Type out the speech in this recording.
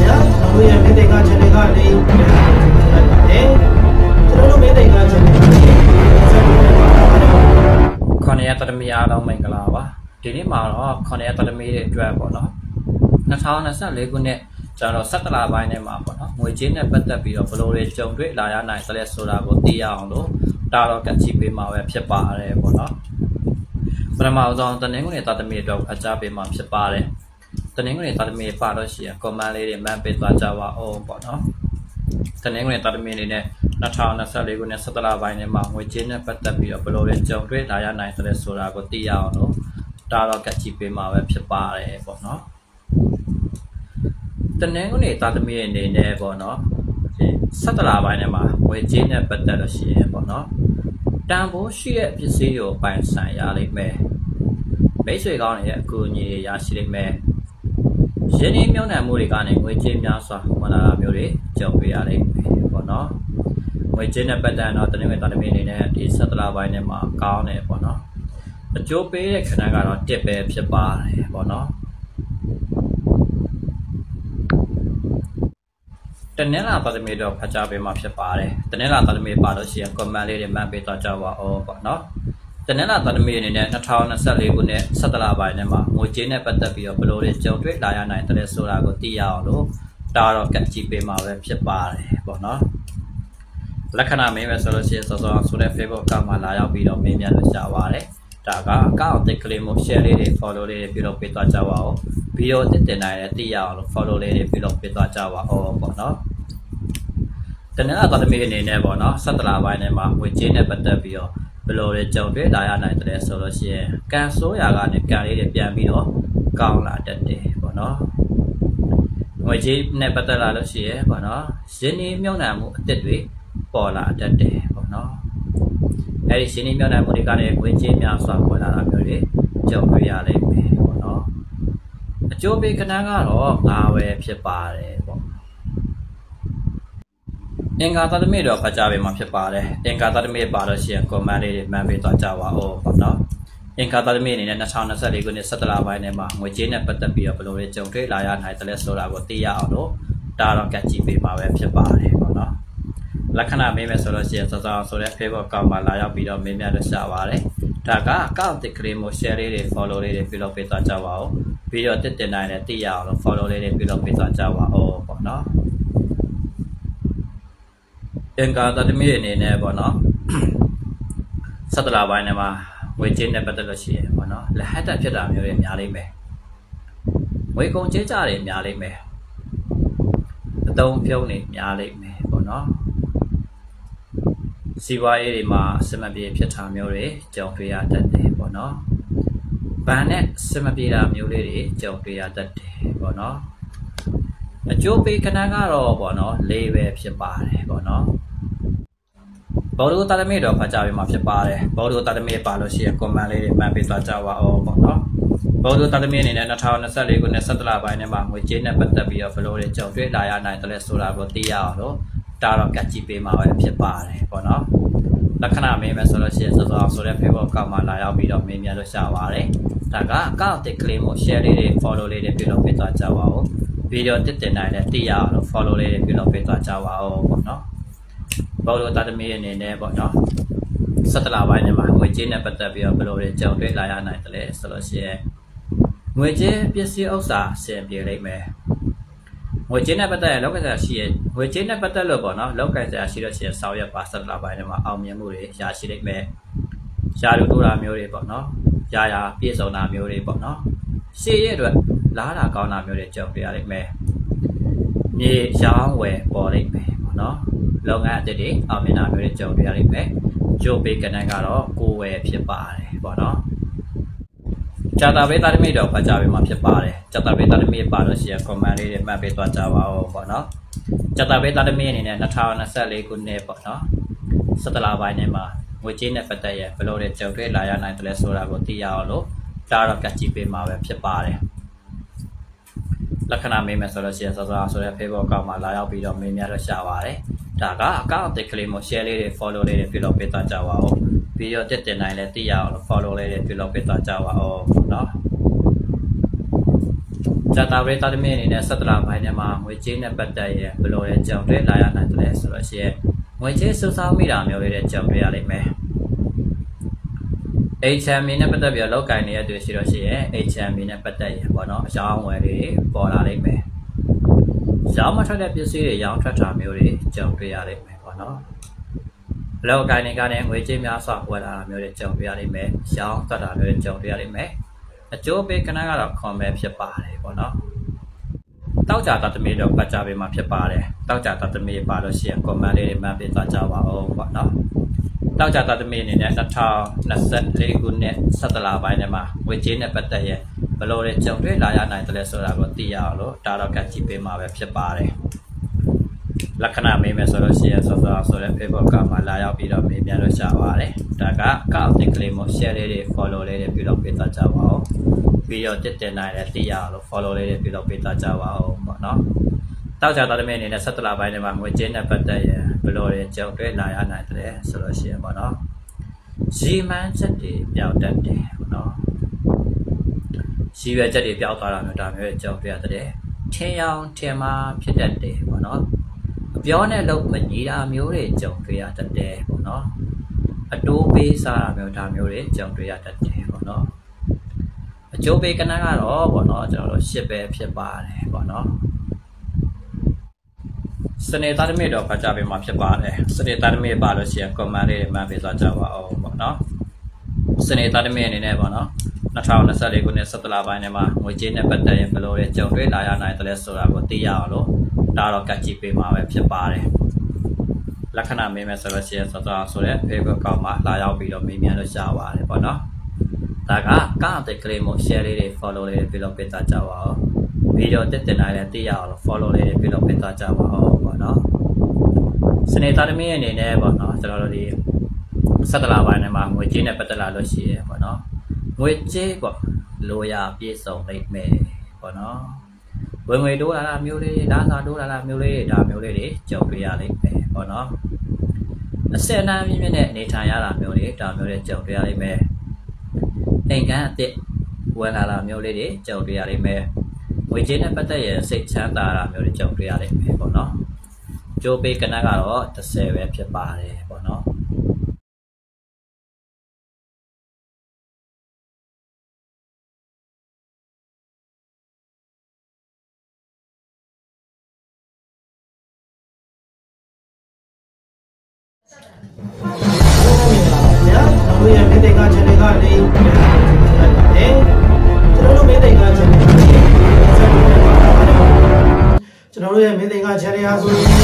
ဗျာကျွန်တော်ရဲ့မိသိက channel ကလေးပြန်လိုက်ပါတယ်ကျွန်တော်တို့မိသိက channel ကလေးဆက်ပြီးတော့ပါတယ်ခொနရတရမီအားလုံးမင်္ဂလာပါဒီနေ့မှာတော့ခொနရတရမီတွေအတွက်ပေါ့နော်2024ခုနှစ်ကျွန်တော်17လပိုင်းထဲမှာပေါ့နော်ငွေကြေးနဲ့ပတ်သက်ပြီးတော့ဘယ်လိုတွေကြုံတွေ့လာရနိုင်သလဲဆိုတာကိုသိရအောင်လို့တာတော့ကတ်ချီပေးမှာပဲဖြစ်ပါတယ်ပေါ့နော်ပထမဆုံးတနင်္ဂနွေသားသမီးအတွက်အကြပေးမှာဖြစ်ပါတယ် တနင်္ဂနွေသားသမီးပါလို့ရှိရင် comment လေးတွေမှတ်ပေးသွားကြပါအောင်ပေါ့နော်တနင်္ဂနွေတာသမီးအနေနဲ့2024ခုနှစ်17လပိုင်းထဲမှာငွေကြေးနဲ့ပတ်သက်ပြီးတော့ဘယ်လိုလဲကြုံတွေ့လာရနိုင်သလဲဆိုတာကိုသိရအောင်လို့ဒါတော့ကတ်ကြည့်ပေးမှာပဲဖြစ်ပါတယ်ပေါ့နော်တနင်္ဂနွေတာသမီးအနေနဲ့ပေါ့နော်ဒီ17လပိုင်းထဲမှာငွေကြေးနဲ့ပတ်သက်လို့ရှိရင်ပေါ့နော်တန်ဖိုးရှိတဲ့ပစ္စည်းကိုပိုင်ဆိုင်ရလိမ့်မယ်မိတ်ဆွေကောင်းတွေရဲ့အကူအညီတွေရရှိလိမ့်မယ် ရင်းနှီးမြှုပ်နှံမှုတွေကနေငွေကြေးများစွာဝင်လာတာမျိုးတွေကြုံတွေ့ရလိမ့်မယ်ပေါ့နော်ငွေကြေးနဲ့ပတ်သက်တော့တနင်္ဂနွေတာသမီးအနေနဲ့ဒီဆက်တလာပိုင်းထဲမှာကောင်းတယ်ပေါ့နော်အကျိုးပေးတဲ့ခဏကတော့တစ်ပဲဖြစ်ပါတယ်ပေါ့နော်တနင်္လာတာသမီးတော့ဖတ်ကြားပေးမှာဖြစ်ပါတယ်တနင်္လာတာသမီးပါလို့ရှိရင် comment လေးတွေမှတ်ပေးတော့ကြပါဦးပေါ့နော် တနင်္လာသတ္တမီအနေနဲ့2024ခုနှစ်17လပိုင်းထဲမှာငွေကြေးနဲ့ပတ်သက်ပြီးတော့ဘယ်လိုတွေကြုံတွေ့လာရနိုင်တယ်ဆိုတာကိုသိရအောင်လို့ဒါတော့ကတ်ကြည့်ပေးမှာပဲဖြစ်ပါတယ်ပေါ့နော်လက္ခဏာမင်းပဲဆိုလို့ရှိရင်စောစောဆိုတဲ့ Facebook ကမှလာရောက်ပြီးတော့မင်းများလို့ရှားပါတယ်ဒါကအကောင့်တစ်ကလေးမျိုး share လေးတွေ follow လေးတွေပြုလုပ်ပေးသွားကြပါဦးဗီဒီယိုတစ်တင်နိုင်တဲ့သိရအောင်လို့ follow လေးတွေပြုလုပ်ပေးသွားကြပါဦးပေါ့နော်တနင်္လာသတ္တမီအနေနဲ့ပေါ့နော်17လပိုင်းထဲမှာငွေကြေးနဲ့ပတ်သက်ပြီးတော့ ဘယ်လိုလဲကြုံတွေ့လာရနိုင်တယ်ဆိုလို့ရှိရင်ကန်ဆိုးရာကနေကန်လေးတွေပြန်ပြီးတော့ကောင်းလာတတ်တယ်ပေါ့နော်ငွေကြေးနဲ့ပတ်သက်လာလို့ရှိရင်ပေါ့နော်ရင်းနှီးမြှုပ်နှံမှုအသစ်တွေပေါ်လာတတ်တယ်ပေါ့နော်အဲဒီရင်းနှီးမြှုပ်နှံမှုတွေကနေငွေကြေးများစွာပေါ်လာတာမျိုးတွေကြုံတွေ့ရလိမ့်မယ်ပေါ့နော်အကျိုးပေးကဏ္ဍကတော့ငါပဲဖြစ်ပါတယ်ပေါ့ အင်္ဂါသတ္တမိတော့ဖတ်ကြပေးမှာဖြစ်ပါတယ်အင်္ဂါသတ္တမိပါလို့ရှိရင် comment လေးတွေမှန်ပေးသွားကြပါဦးပေါ့နော်အင်္ဂါသတ္တမိအနေနဲ့2024ခုနှစ်17လပိုင်းထဲမှာငွေကြေးနဲ့ပတ်သက်ပြီးတော့ဘယ်လိုတွေကြုံတွေ့လာရနိုင်တယ်လဲဆိုတာကိုသိရအောင်လို့ဒါတော့ကတ်ကြည့်ပေးမှာပဲဖြစ်ပါတယ်ပေါ့နော်လက္ခဏာမေးမယ်ဆိုလို့ရှိရင်စောစောဆိုတဲ့ Facebook ကောက်မှာလာရောက်ပြီးတော့မေးမြန်းလို့ရှာပါတယ်ဒါကအကောင့်တစ်ကလေးမျိုး share လေးတွေ follow လေးတွေပြုလုပ်ပေးသွားကြပါဦးဗီဒီယိုတက်တင်နိုင်တဲ့သိရအောင်လို့ follow လေးတွေပြုလုပ်ပေးသွားကြပါဦးပေါ့နော် အင်္ဂါတတမီအနေနဲ့ပေါ့နော်စတလာပိုင်းထဲမှာငွေကြေးနဲ့ပတ်သက်လို့ရှိရင်ပေါ့နော်လဟတ်တက်ဖြစ်တာမျိုးတွေများလိမ့်မယ်ငွေကုန်ကြေးကြတွေများလိမ့်မယ်အတုံးဖြုံးတွေများလိမ့်မယ်ပေါ့နော်စီးပွားရေးတွေမှာအစမပြေဖြစ်တာမျိုးတွေကြုံတွေ့ရတတ်တယ်ပေါ့နော်ဗန်နဲ့အစမပြေတာမျိုးလေးတွေကြုံတွေ့ရတတ်တယ်ပေါ့နော်အကျိုးပေးခဏကတော့ပေါ့နော်လေးပဲဖြစ်ပါတယ်ပေါ့နော် ဘောဓုတာသမီတော့ဖတ်ကြပေးမှာဖြစ်ပါတယ်ဘောဓုတာသမီပါလို့ရှိရင် comment လေးတွေမှတ်ပေးသွားကြပါဦးပေါ့နော်ဘောဓုတာသမီအနေနဲ့2024ခုနှစ်17လပိုင်းထဲမှာငွေကြေးနဲ့ပတ်သက်ပြီးတော့ဘယ်လိုတွေကြုံတွေ့လာရနိုင်တယ်လဲဆိုတာကိုသိရအောင်လို့ဒါတော့ကတ်ကြည့်ပေးမှာပဲဖြစ်ပါတယ်ပေါ့နော်လက္ခဏာမင်းပဲဆိုလို့ရှိရင်စောစောဆိုတဲ့ Facebook ကောက်မှာလာရောက်ပြီးတော့မင်းများလို့ရှာပါတယ်ဒါကအကောင့်တစ်ကလေးမျိုး share လေးတွေ follow လေးတွေပြုလုပ်ပေးသွားကြပါဦးဗီဒီယိုတက်တင်နိုင်တဲ့သိရအောင်လို့ follow လေးတွေပြုလုပ်ပေးသွားကြပါဦးပေါ့နော် ဘောလို့တာသမီးအနေနဲ့ပေါ့နော်ဆက်တလာပိုင်းထဲမှာငွေကြေးနဲ့ပတ်သက်ပြီးတော့ဘယ်လိုတွေကြုံတွေ့လာရနိုင်တယ်လဲဆိုလို့ရှိရင်ငွေကြေးပစ္စည်းဥစ္စာအဆင်ပြေလိမ့်မယ်ငွေကြေးနဲ့ပတ်သက်ရင်လောက်ကစားရှိရငွေကြေးနဲ့ပတ်သက်လို့ပေါ့နော်လောက်ကစားရှိလို့ရှိရင်ဆောင်ရွက်ပါဆက်တလာပိုင်းထဲမှာအောင်မြင်မှုတွေရရှိလိမ့်မယ်ရှာလူတိုးတာမျိုးတွေပေါ့နော်ရာရာပြည့်စုံတာမျိုးတွေပေါ့နော်ရှေ့ရဲ့အတွက်လားတာကောင်းတာမျိုးတွေကြုံတွေ့ရလိမ့်မယ်မြေရောင်းဝယ်ပေါ်လိမ့်မယ်ပေါ့နော် လုပ်ငန်းအသစ်တွေအောင်မြင်တာမျိုးတွေကြုံတွေ့ရလိမ့်မယ်ဂျိုပေးကနန်းကတော့ကိုယ်ဝယ်ဖြစ်ပါတယ်ပေါ့နော်ဂျာတာဘေးသားတမိတော့ဖတ်ကြပေးမှာဖြစ်ပါတယ်ဂျာတာဘေးသားတမိပါလို့ရှိရင် comment လေးတွေမှတ်ပေးသွားကြပါဦးပေါ့နော်ဂျာတာဘေးသားတမိအနေနဲ့2024ခုနှစ်ပေါ့နော်17လပိုင်းထဲမှာငွေကြေးနဲ့ပတ်သက်ရဘယ်လိုတွေကြုံတွေ့လာရနိုင်တယ်လဲဆိုတာကိုသိရအောင်လို့ဒါတော့ကတ်ကြည့်ပေးမှာပဲဖြစ်ပါတယ်လက္ခဏာမေးမယ်ဆိုလို့ရှိရင်စောစောဆိုတဲ့ Facebook ကောက်မှာလာရောက်ပြီးတော့မေးမြန်းလို့ရှာပါတယ် ဒါကအကောင့်အသစ်ကလေးမျိုး share လေးတွေ follow လေးတွေပြုလုပ်ပေးသွားကြပါဦးဗီဒီယိုတက်တင်နိုင်လဲသိရအောင်လို့ follow လေးတွေပြုလုပ်ပေးသွားကြပါဦးเนาะ ဇာတာဝရိသသမီးအနေနဲ့ဆက်တလာပိုင်းထဲမှာငွေကြေးနဲ့ပတ်သက်ရင်ဘယ်လိုလဲကြောင်တွေလာရနိုင်တယ်လဲဆိုတော့ရှိရဲ့ငွေကြေးစုဆောင်းမိတာမျိုးလေးတဲ့ကြောင်တွေရလိမ့်မယ် HM နဲ့ပတ်သက်ပြီးတော့လောက်ကင်နေတဲ့သူရှိတော့ရှိရဲ့ HM နဲ့ပတ်သက်ရင်ပေါ့နော်အရောင်းအဝယ်တွေပေါ်လာလိမ့်မယ် ရောင်းမထွက်တဲ့ပစ္စည်းတွေရောင်းထွက်တာမျိုးတွေကြောင်တွေ့ရလိမ့်မယ်ပေါ့နော်လောက်ကင်နေကနေငွေကြေးများစွာဝယ်လာတာမျိုးတွေကြောင်တွေ့ရလိမ့်မယ်ရောင်းထွက်တာမျိုးတွေကြောင်တွေ့ရလိမ့်မယ်အကျိုးပေးကဏ္ဍကတော့ comment ဖြစ်ပါတယ်ပေါ့နော်တောက်ကြတသမီးတော့ပတ်ကြပေးမှာဖြစ်ပါတယ်တောက်ကြတသမီးပါလို့ရှိရင် comment လေးတွေမှတ်ပေးသွားကြပါဦးပေါ့နော်တောက်ကြတသမီးအနေနဲ့2024ခုနှစ်17လပိုင်းထဲမှာငွေကြေးနဲ့ပတ်သက်ရင် ဘယ်လိုလဲကြုံတွေ့လာရနိုင်တယ်လဲဆိုတာကိုသိရအောင်လို့ဒါတော့ကတ်ကြည့်ပေးမှာပဲဖြစ်ပါတယ်လက္ခဏာမေးမယ်ဆိုလို့ရှိရင်စောစောဆိုတဲ့ Facebook ကမှလာရောက်ပြီးတော့မေးမြန်းလို့ရှာပါတယ်ဒါကကောက်တင်ကလေးမို့ share လေးတွေ follow လေးတွေပြုလုပ်ပေးသွားကြပါဦးပြီးတော့တက်တင်နိုင်တယ်သိရအောင်လို့ follow လေးတွေပြုလုပ်ပေးသွားကြပါဦးပေါ့နော်တောက်ကြသားသမီးအနေနဲ့17လပိုင်းထဲမှာငွေကြေးနဲ့ပတ်သက်ရင်ဘယ်လိုလဲကြုံတွေ့လာရနိုင်တယ်ဆိုလို့ရှိရင်ပေါ့နော်ရီမန်းချက်တွေပြောင်းတတ်တယ်ပေါ့နော် ရီရွယ်ချက်တွေပြောင်းသွားတာမျိုးဒါမျိုးကြုံတွေ့ရတယ်ထင်အောင်ထင်မှာဖြစ်တတ်တယ်ပေါ့နော်အပြောနဲ့လို့မညီတာမျိုးတွေကြုံတွေ့ရတတ်တယ်ပေါ့နော်အတိုးပေးစားတာမျိုးဒါမျိုးတွေကြုံတွေ့ရတတ်တယ်ပေါ့နော်အကျိုးပေးကဏ္ဍကတော့ပေါ့နော်ကျွန်တော်တို့ရှစ်ပဲဖြစ်ပါတယ်ပေါ့နော်စနေသားသမီးတော့ဖတ်ကြပေးမှာဖြစ်ပါတယ်စနေသားသမီးပါလို့ရှိရင် comment လေးတွေမှတ်ပေးသွားကြပါအောင်ပေါ့နော်စနေသားသမီးအနေနဲ့ပေါ့နော် 2024ခုနှစ်17လပိုင်းထဲမှာငွေကြေးနဲ့ပတ်သက်ရင်ဘယ်လိုလဲကြုံတွေ့လာရနိုင်တယ်လဲဆိုတာကိုသိရအောင်လို့ဒါတော့ကတ်ကြည့်ပေးမှာပဲဖြစ်ပါတယ်လက္ခဏာမေးမယ်ဆိုလို့ရှိရင်စောစောဆိုတဲ့ Facebook ကောက်မှာလာရောက်ပြီးတော့မေးမြန်းလို့ရပါတယ်ပေါ့နော်ဒါကကားတဲ့ကလေးမို့ share လေးတွေ follow လေးတွေပြုလုပ်ပေးသားကြပါဦးဗီဒီယိုတက်တင်နိုင်လဲသိရအောင်လို့ follow လေးတွေပြုလုပ်ပေးသားကြပါဦးပေါ့နော်စနေသားသမီးအနေနဲ့ပေါ့နော်ကျွန်တော်တို့ဒီဆက်တလာပိုင်းထဲမှာငွေကြေးနဲ့ပတ်သက်လာလို့ရှိရပေါ့နော် ငွေကြေးပေါ့လိုရာပြည့်စုံလိမ့်မယ်ပေါ့နော်ဝင်ငွေတိုးလာတာမျိုးလေးဒါသာတိုးလာတာမျိုးလေးဒါမျိုးလေးတွေကြုံတွေ့ရလိမ့်မယ်ပေါ့နော်အစအနမ်းမြင့်မြင့်နဲ့အနေထိုင်ရတာမျိုးတွေဒါမျိုးတွေကြုံတွေ့ရလိမ့်မယ်အိမ်ကန်းအစ်စ်ဝင်လာတာမျိုးလေးတွေကြုံတွေ့ရလိမ့်မယ်ငွေကြေးနဲ့ပတ်သက်ရင်စိတ်ချမ်းသာတာမျိုးတွေကြုံတွေ့ရလိမ့်မယ်ပေါ့နော်ကြိုးပေးကဏ္ဍကတော့30ပဲဖြစ်ပါတယ် တော်ရဲ့မိသိက channel ကနေပြန်လိုက်ပါတယ်ကျွန်တော်တို့မိသိက channel ကနေကျွန်တော်တို့ရဲ့မိသိက channel ဟာဆိုရင်